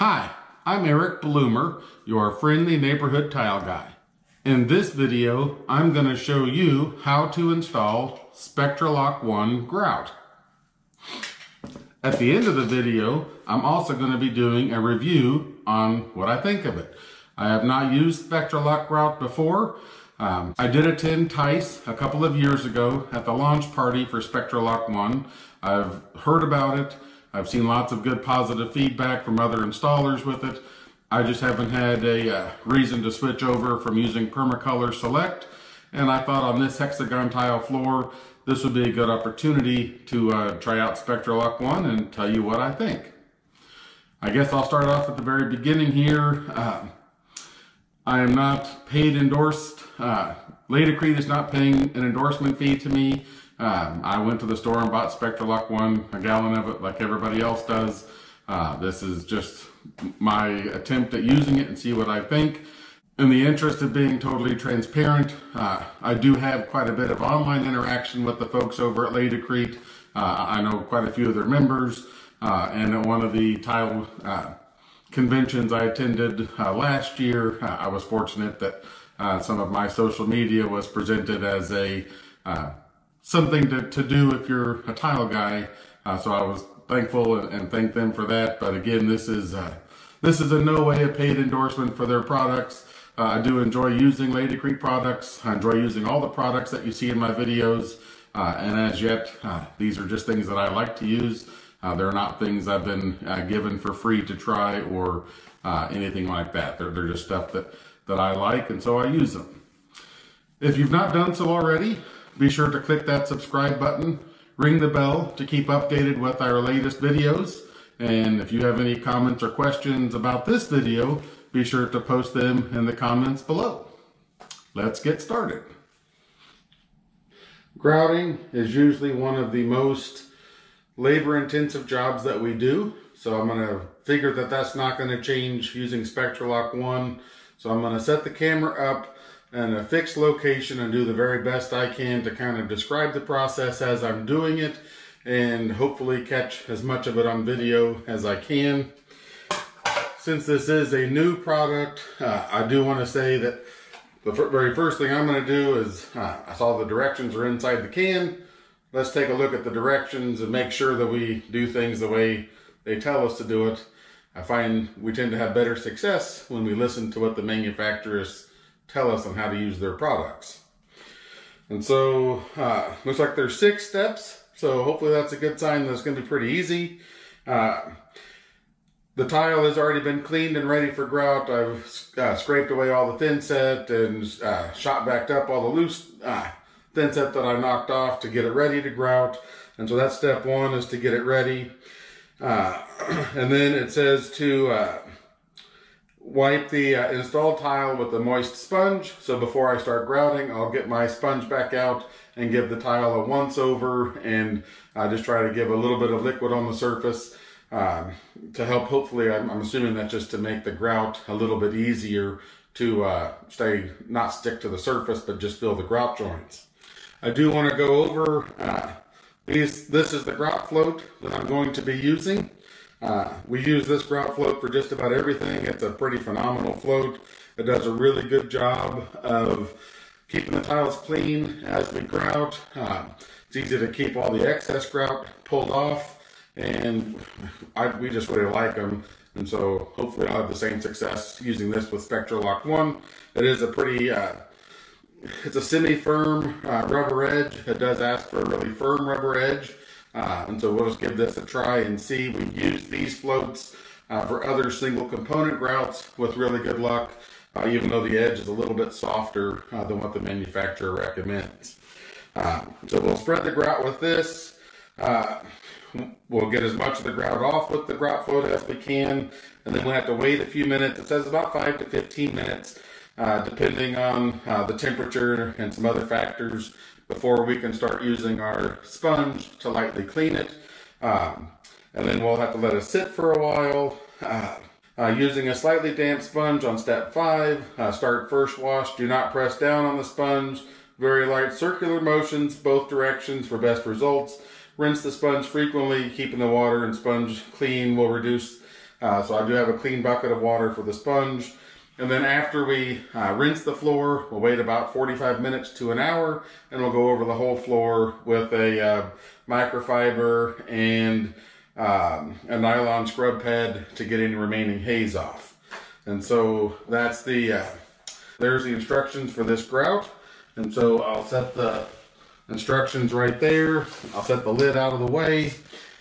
Hi, I'm Eric Blumer, your friendly neighborhood tile guy. In this video, I'm going to show you how to install SpectraLock 1 grout. At the end of the video, I'm also going to be doing a review on what I think of it. I have not used SpectraLock grout before. Um, I did attend TICE a couple of years ago at the launch party for SpectraLock 1. I've heard about it. I've seen lots of good positive feedback from other installers with it. I just haven't had a uh, reason to switch over from using Permacolor Select. And I thought on this hexagon tile floor, this would be a good opportunity to uh, try out SpectraLock 1 and tell you what I think. I guess I'll start off at the very beginning here. Uh, I am not paid endorsed. Uh, Laticrete is not paying an endorsement fee to me. Um, I went to the store and bought SpectraLock 1, a gallon of it like everybody else does. Uh, this is just my attempt at using it and see what I think. In the interest of being totally transparent, uh, I do have quite a bit of online interaction with the folks over at Laticrete. Uh, I know quite a few of their members, uh, and at one of the tile uh, conventions I attended uh, last year, I was fortunate that some of my social media was presented as a something to, to do if you're a tile guy. Uh, so I was thankful and, and thank them for that. But again, this is uh, this is in no way a paid endorsement for their products. Uh, I do enjoy using Laticrete products. I enjoy using all the products that you see in my videos. Uh, and as yet, uh, these are just things that I like to use. Uh, they're not things I've been given for free to try or anything like that. They're, they're just stuff that, that I like, and so I use them. If you've not done so already, be sure to click that subscribe button, ring the bell to keep updated with our latest videos. And if you have any comments or questions about this video, be sure to post them in the comments below. Let's get started. Grouting is usually one of the most labor intensive jobs that we do. So I'm going to figure that that's not going to change using SpectraLock 1. So I'm going to set the camera up and a fixed location and do the very best I can to kind of describe the process as I'm doing it and hopefully catch as much of it on video as I can. Since this is a new product, uh, I do want to say that the very first thing I'm going to do is, uh, I saw the directions are inside the can. Let's take a look at the directions and make sure that we do things the way they tell us to do it. I find we tend to have better success when we listen to what the manufacturers tell us on how to use their products. And so, uh, looks like there's six steps. So hopefully that's a good sign that it's going to be pretty easy. Uh, the tile has already been cleaned and ready for grout. I've uh, scraped away all the thin set and uh, shot backed up all the loose uh, thin set that I knocked off to get it ready to grout. And so that's step one is to get it ready. Uh, and then it says to wipe the uh, installed tile with a moist sponge. So before I start grouting, I'll get my sponge back out and give the tile a once over and uh, just try to give a little bit of liquid on the surface um, to help hopefully, I'm, I'm, assuming that just to make the grout a little bit easier to uh, stay, not stick to the surface, but just fill the grout joints. I do want to go over, uh, these, this is the grout float that I'm going to be using. Uh, we use this grout float for just about everything. It's a pretty phenomenal float. It does a really good job of keeping the tiles clean as we grout. Uh, it's easy to keep all the excess grout pulled off and I, we just really like them. And so hopefully I'll have the same success using this with SpectraLock 1. It is a pretty, uh, it's a semi-firm uh, rubber edge. It does ask for a really firm rubber edge. Uh, and so we'll just give this a try and see. We've used these floats uh, for other single component grouts with really good luck, uh, even though the edge is a little bit softer uh, than what the manufacturer recommends. Uh, so we'll spread the grout with this. Uh, we'll get as much of the grout off with the grout float as we can, and then we'll have to wait a few minutes. It says about 5 to 15 minutes, depending on the temperature and some other factors before we can start using our sponge to lightly clean it. Um, and then we'll have to let it sit for a while. Uh, uh, using a slightly damp sponge on step five, uh, start first wash. Do not press down on the sponge. Very light circular motions, both directions for best results. Rinse the sponge frequently. Keeping the water and sponge clean will reduce Uh, so I do have a clean bucket of water for the sponge. And then after we uh, rinse the floor, we'll wait about 45 minutes to an hour and we'll go over the whole floor with a uh, microfiber and um, a nylon scrub pad to get any remaining haze off. And so that's the, uh, there's the instructions for this grout. And so I'll set the instructions right there. I'll set the lid out of the way.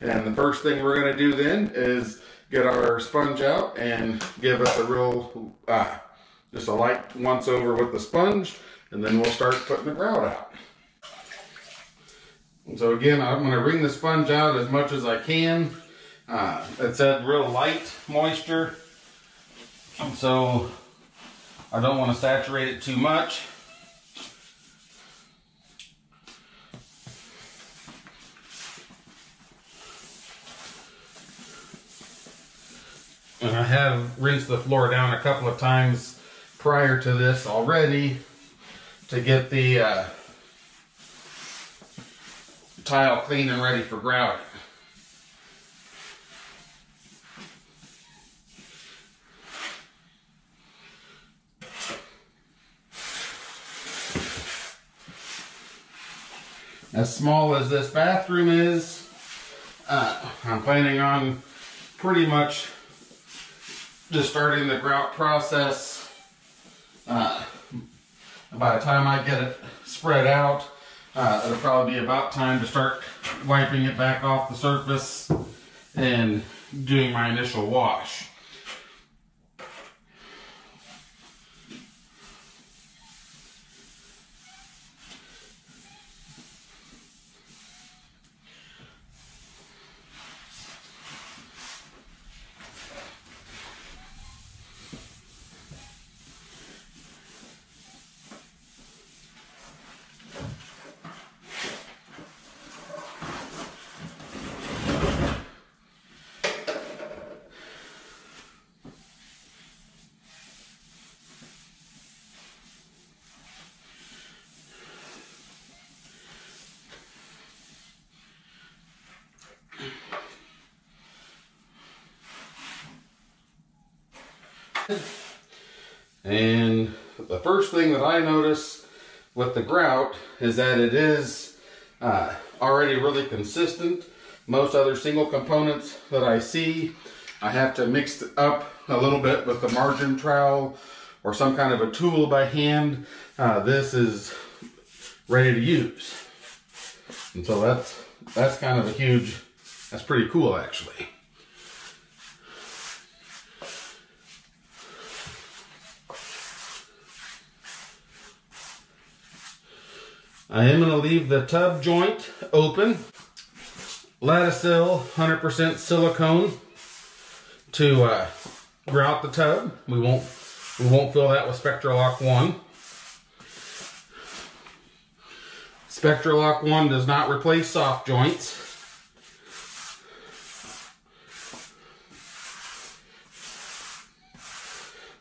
And the first thing we're gonna do then is get our sponge out and give us a real, uh, just a light once over with the sponge. And then we'll start putting the grout out. And So again, I'm going to wring the sponge out as much as I can. Uh, it said real light moisture. So I don't want to saturate it too much. And I have rinsed the floor down a couple of times prior to this already to get the uh, tile clean and ready for grouting. As small as this bathroom is, uh, I'm planning on pretty much just starting the grout process. Uh, by the time I get it spread out, uh, it'll probably be about time to start wiping it back off the surface and doing my initial wash. And the first thing that I notice with the grout is that it is uh, already really consistent. Most other single components that I see, I have to mix it up a little bit with the margin trowel or some kind of a tool by hand. Uh, this is ready to use. And so that's, that's kind of a huge, that's pretty cool actually. I am going to leave the tub joint open. Latasil 100% silicone to uh, grout the tub. We won't we won't fill that with Spectralock 1. Spectralock 1 does not replace soft joints.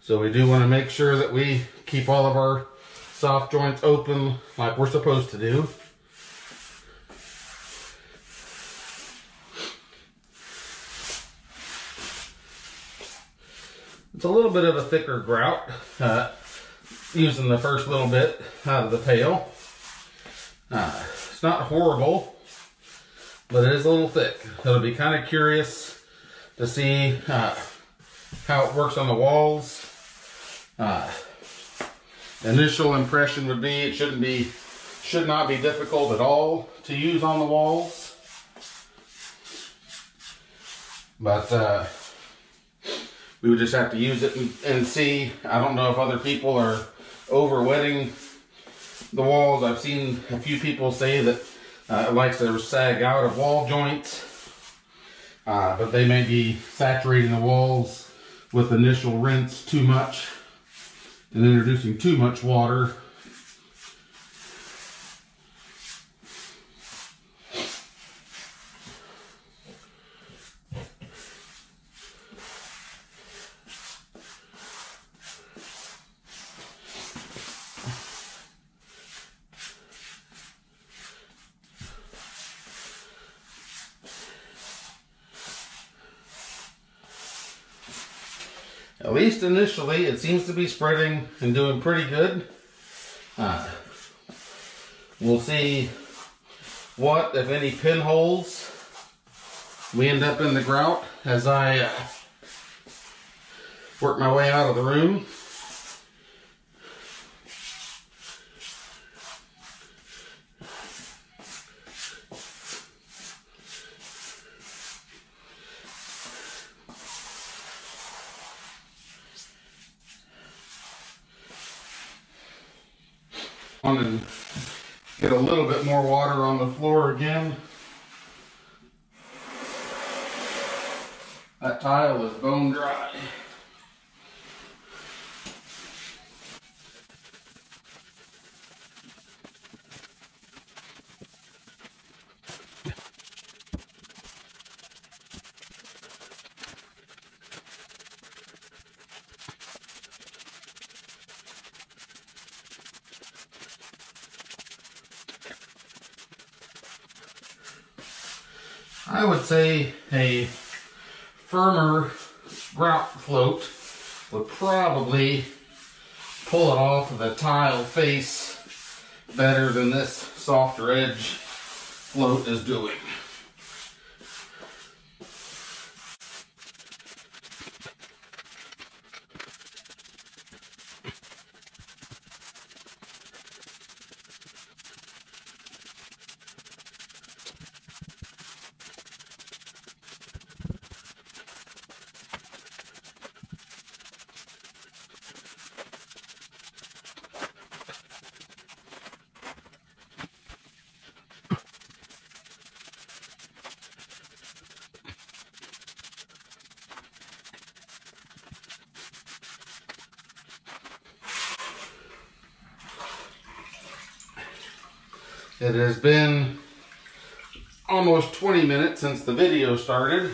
So we do want to make sure that we keep all of our soft joints open like we're supposed to do. It's a little bit of a thicker grout, uh, using the first little bit out of the pail. Uh, it's not horrible, but it is a little thick. It'll be kind of curious to see uh, how it works on the walls. Uh, initial impression would be it shouldn't be should not be difficult at all to use on the walls. But uh, we would just have to use it and, see. I don't know if other people are over wetting the walls. I've seen a few people say that uh, it likes to sag out of wall joints. Uh, but they may be saturating the walls with initial rinse too much and introducing too much water at least initially, it seems to be spreading and doing pretty good. Uh, we'll see what, if any, pinholes we end up in the grout as I uh, work my way out of the room. on and get a little bit more water on the floor again. That tile is bone dry. I would say a firmer grout float would probably pull it off of the tile face better than this softer edge float is doing. It has been almost 20 minutes since the video started.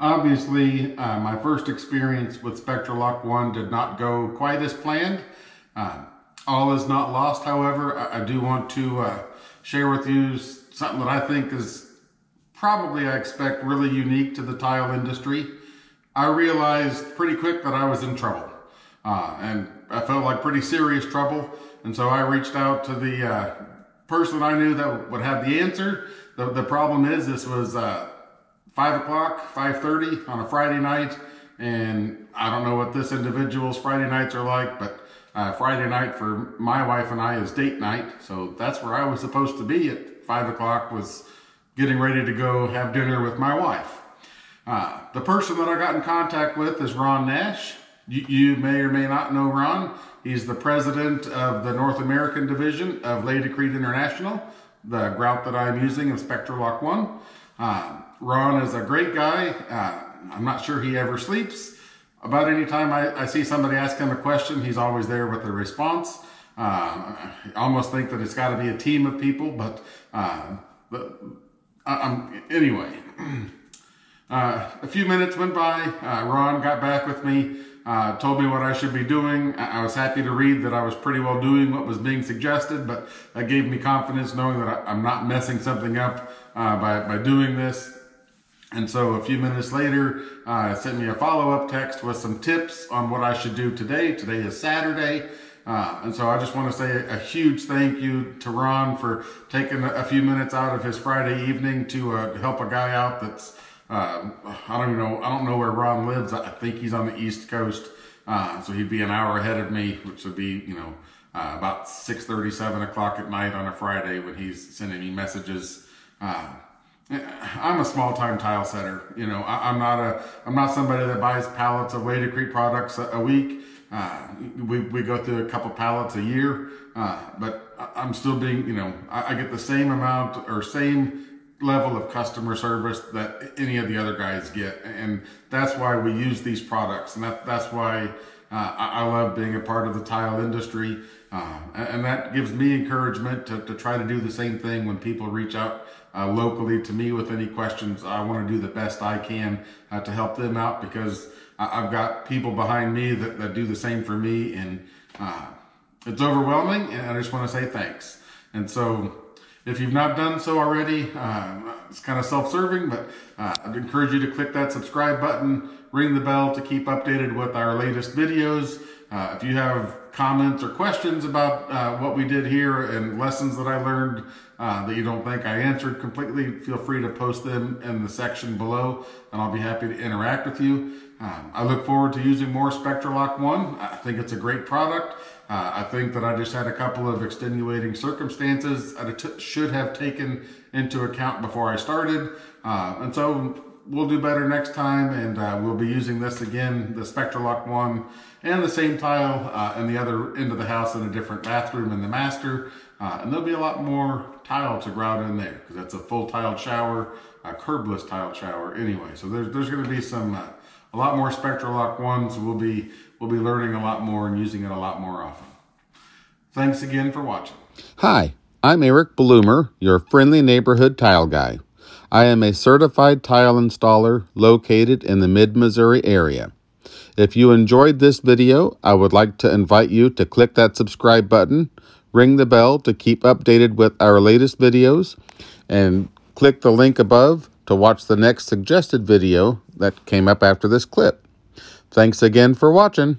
Obviously, uh, my first experience with Spectralock 1 did not go quite as planned. Uh, all is not lost, however. I, I do want to uh, share with you something that I think is probably, I expect, really unique to the tile industry. I realized pretty quick that I was in trouble. Uh, and I felt like pretty serious trouble. And so I reached out to the uh, person I knew that would have the answer. The, the problem is this was uh, 5 o'clock, 5.30 on a Friday night. And I don't know what this individual's Friday nights are like, but uh, Friday night for my wife and I is date night. So that's where I was supposed to be at 5 o'clock was getting ready to go have dinner with my wife. Uh, the person that I got in contact with is Ron Nash. You, you, may or may not know Ron. He's the president of the North American division of Laticrete International, the grout that I'm using of Spectralock 1. Uh, Ron is a great guy. Uh, I'm not sure he ever sleeps. About any time I, I, see somebody ask him a question, he's always there with a response. Uh, I almost think that it's got to be a team of people, but, uh, but um, anyway. Uh, a few minutes went by. Uh, Ron got back with me, uh, told me what I should be doing. I, I, was happy to read that I was pretty well doing what was being suggested, but that gave me confidence knowing that I, am not messing something up uh, by, by doing this. And so a few minutes later, uh, sent me a follow-up text with some tips on what I should do today. Today is Saturday. Uh, and so I just want to say a, huge thank you to Ron for taking a, few minutes out of his Friday evening to uh, help a guy out that's uh, I don't even know. I don't know where Ron lives. I think he's on the East Coast, uh, so he'd be an hour ahead of me, which would be you know uh, about six thirty, seven o'clock at night on a Friday when he's sending me messages. Uh, I'm a small time tile setter. You know, I, am not a I'm not somebody that buys pallets of way Laticrete products a, a week. Uh, we, we go through a couple pallets a year, uh, but I'm still being, you know, I, I get the same amount or same level of customer service that any of the other guys get. And that's why we use these products. And that, that's why uh, I, love being a part of the tile industry. Uh, and that gives me encouragement to, to try to do the same thing when people reach out uh, locally to me with any questions. I want to do the best I can uh, to help them out because I've got people behind me that, that do the same for me. And uh, it's overwhelming. And I just want to say thanks. And so if you've not done so already, uh, it's kind of self-serving, but uh, I'd encourage you to click that subscribe button, ring the bell to keep updated with our latest videos. Uh, if you have comments or questions about uh, what we did here and lessons that I learned uh, that you don't think I answered completely, feel free to post them in the section below and I'll be happy to interact with you. Um, I look forward to using more Spectralock 1. I think it's a great product. Uh, I think that I just had a couple of extenuating circumstances that I should have taken into account before I started. Uh, and so we'll do better next time and uh, we'll be using this again, the Spectralock one and the same tile uh, in the other end of the house in a different bathroom in the master. Uh, and there'll be a lot more tile to grout in there because that's a full tiled shower, a curbless tiled shower anyway. So there's, there's going to be some, uh, a lot more Spectralock ones. We'll be we'll be learning a lot more and using it a lot more often. Thanks again for watching. Hi, I'm Eric Blumer, your friendly neighborhood tile guy. I am a certified tile installer located in the mid-Missouri area. If you enjoyed this video, I would like to invite you to click that subscribe button, ring the bell to keep updated with our latest videos, and click the link above to watch the next suggested video that came up after this clip. Thanks again for watching.